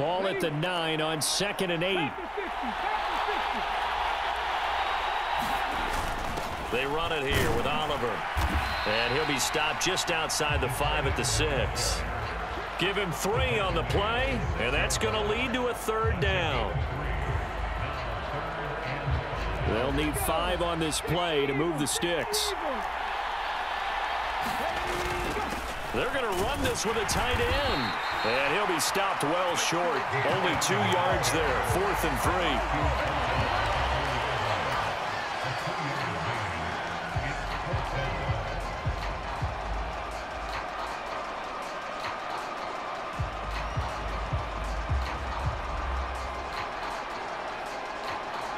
Ball at the nine on second and eight. They run it here with Oliver. And he'll be stopped just outside the five at the six. Give him three on the play, and that's going to lead to a third down. They'll need five on this play to move the sticks. They're going to run this with a tight end. And he'll be stopped well short. Only two yards there, fourth and three.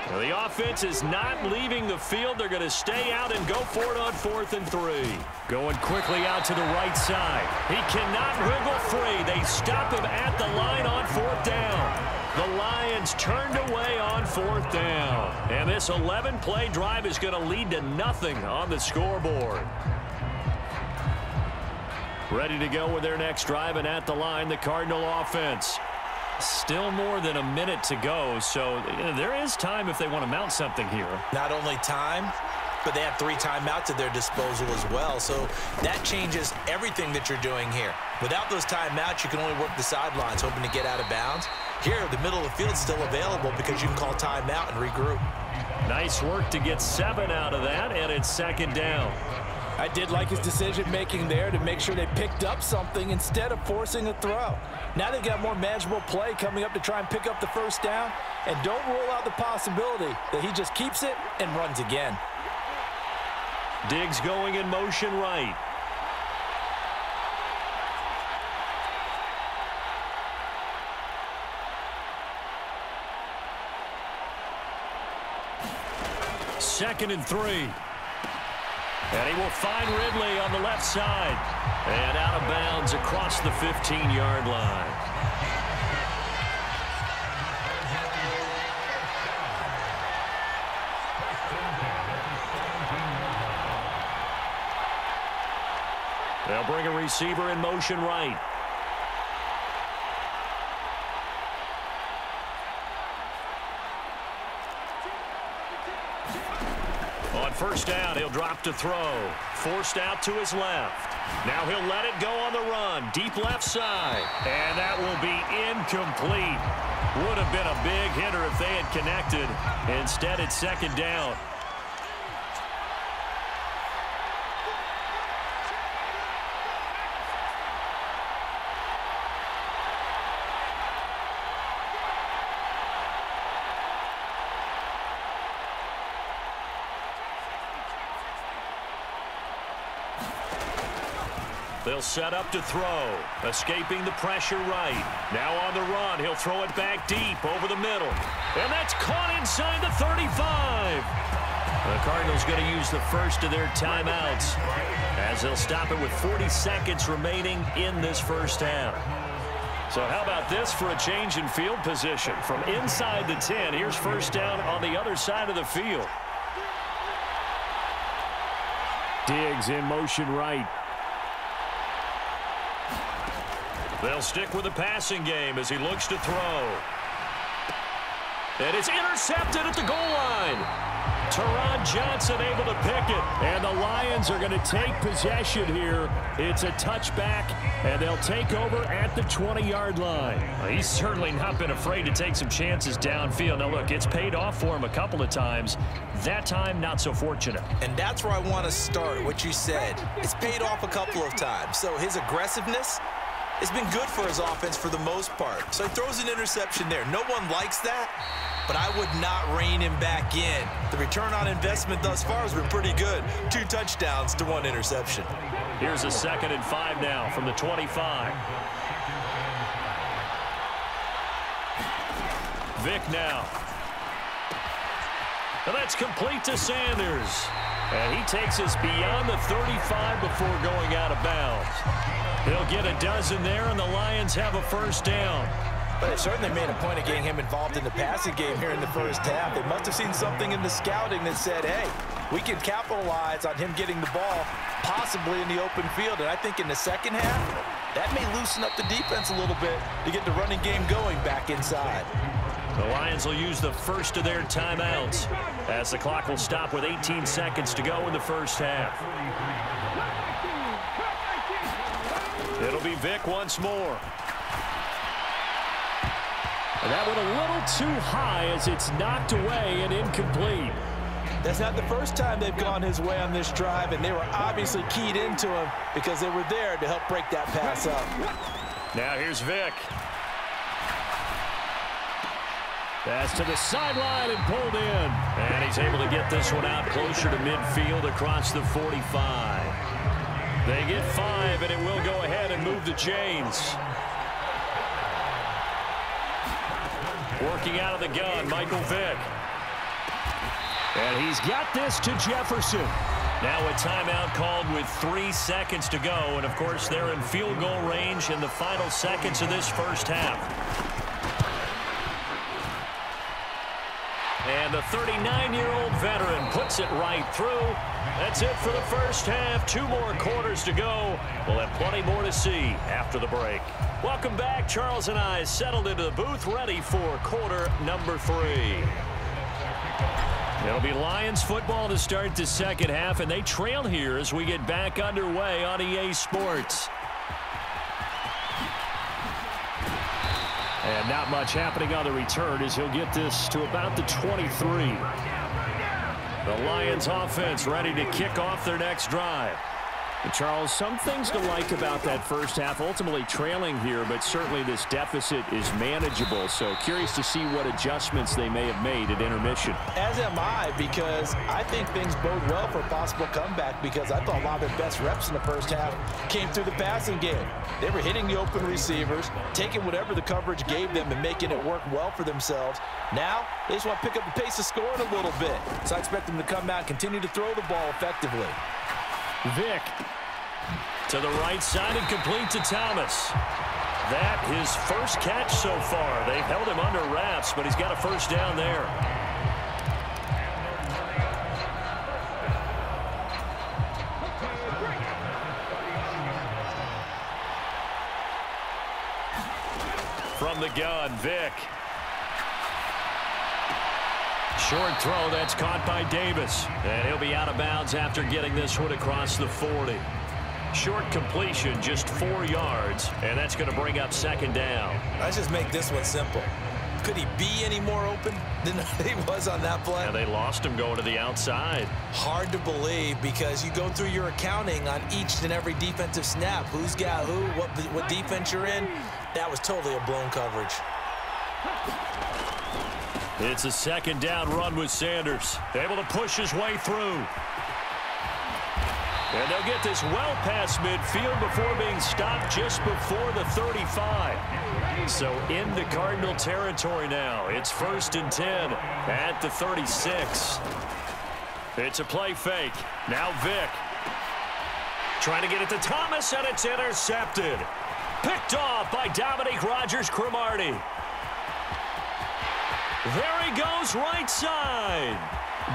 The offense is not leaving the field. They're going to stay out and go for it on fourth and three. Going quickly out to the right side. He cannot wriggle free. They stop him at the line on fourth down. The Lions turned away on fourth down. And this 11-play drive is going to lead to nothing on the scoreboard. Ready to go with their next drive and at the line, the Cardinal offense. Still more than a minute to go, so uh, there is time if they want to mount something here. Not only time, but they have three timeouts at their disposal as well. So that changes everything that you're doing here. Without those timeouts, you can only work the sidelines, hoping to get out of bounds. Here, the middle of the field is still available because you can call timeout and regroup. Nice work to get seven out of that, and it's second down. I did like his decision-making there to make sure they picked up something instead of forcing a throw. Now they've got more manageable play coming up to try and pick up the first down. And don't rule out the possibility that he just keeps it and runs again. Diggs going in motion right. Second and three. And he will find Ridley on the left side. And out of bounds across the 15-yard line. They'll bring a receiver in motion right. First down. He'll drop to throw. Forced out to his left. Now he'll let it go on the run. Deep left side. And that will be incomplete. Would have been a big hitter if they had connected. Instead, it's second down. They'll set up to throw. Escaping the pressure right. Now on the run. He'll throw it back deep over the middle. And that's caught inside the 35. The Cardinals going to use the first of their timeouts as they'll stop it with 40 seconds remaining in this first half. So how about this for a change in field position? From inside the 10, here's first down on the other side of the field. Diggs in motion right. They'll stick with the passing game as he looks to throw. And it's intercepted at the goal line. Taron Johnson able to pick it. And the Lions are going to take possession here. It's a touchback, and they'll take over at the 20-yard line. Well, he's certainly not been afraid to take some chances downfield. Now, look, it's paid off for him a couple of times. That time, not so fortunate. And that's where I want to start, what you said. It's paid off a couple of times. So his aggressiveness it's been good for his offense for the most part. So he throws an interception there. No one likes that, but I would not rein him back in. The return on investment thus far has been pretty good. Two touchdowns to one interception. Here's a second and five now from the 25. Vick now. And that's complete to Sanders. And he takes us beyond the 35 before going out of bounds. He'll get a dozen there, and the Lions have a first down. But they certainly made a point of getting him involved in the passing game here in the first half. They must have seen something in the scouting that said, hey, we can capitalize on him getting the ball possibly in the open field. And I think in the second half, That may loosen up the defense a little bit to get the running game going back inside. The Lions will use the first of their timeouts as the clock will stop with 18 seconds to go in the first half. It'll be Vick once more. And That went a little too high as it's knocked away and incomplete. That's not the first time they've gone his way on this drive, and they were obviously keyed into him because they were there to help break that pass up. Now here's Vick. Pass to the sideline and pulled in. And he's able to get this one out closer to midfield across the 45. They get five, and it will go ahead and move the chains. Working out of the gun, Michael Vick. And he's got this to Jefferson. Now a timeout called with three seconds to go. And, of course, they're in field goal range in the final seconds of this first half. And the 39-year-old veteran puts it right through. That's it for the first half. Two more quarters to go. We'll have plenty more to see after the break. Welcome back. Charles and I settled into the booth ready for quarter number three. It'll be Lions football to start the second half, and they trail here as we get back underway on EA Sports. And not much happening on the return as he'll get this to about the 23. The Lions offense ready to kick off their next drive. Charles, some things to like about that first half. Ultimately trailing here, but certainly this deficit is manageable. So curious to see what adjustments they may have made at intermission. As am I, because I think things bode well for possible comeback because I thought a lot of their best reps in the first half came through the passing game. They were hitting the open receivers, taking whatever the coverage gave them and making it work well for themselves. Now, they just want to pick up the pace of scoring a little bit. So I expect them to come out and continue to throw the ball effectively. Vick to the right side and complete to Thomas. That his first catch so far. They've held him under wraps, but he's got a first down there. From the gun, Vick. Short throw that's caught by Davis. And he'll be out of bounds after getting this one across the 40. Short completion, just four yards, and that's going to bring up second down. Let's just make this one simple. Could he be any more open than he was on that play? And they lost him going to the outside. Hard to believe because you go through your accounting on each and every defensive snap. Who's got who, what, what defense you're in. That was totally a blown coverage. It's a second down run with Sanders. Able to push his way through. And they'll get this well past midfield before being stopped just before the 35. So into Cardinal territory now. It's first and 10 at the 36. It's a play fake. Now Vick. Trying to get it to Thomas, and it's intercepted. Picked off by Dominique Rodgers-Cromartie. There he goes right side.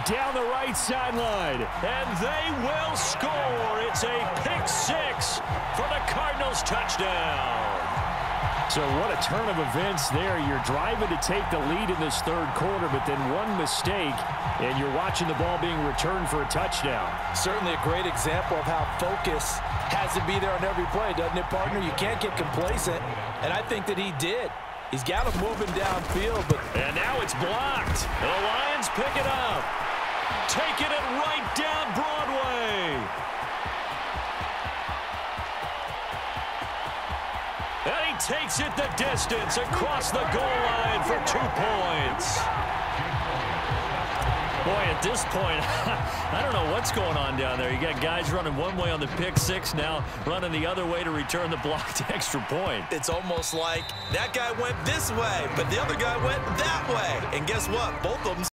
Down the right sideline. And they will score. It's a pick six for the Cardinals touchdown. So what a turn of events there. You're driving to take the lead in this third quarter, but then one mistake, and you're watching the ball being returned for a touchdown. Certainly a great example of how focus has to be there on every play, doesn't it, partner? You can't get complacent, and I think that he did. He's got him moving downfield, but... And now it's blocked. The Lions pick it up. Taking it right down Broadway. And he takes it the distance across the goal line for two points. Boy, at this point, I don't know what's going on down there. You got guys running one way on the pick six now, running the other way to return the blocked extra point. It's almost like that guy went this way, but the other guy went that way. And guess what? Both of them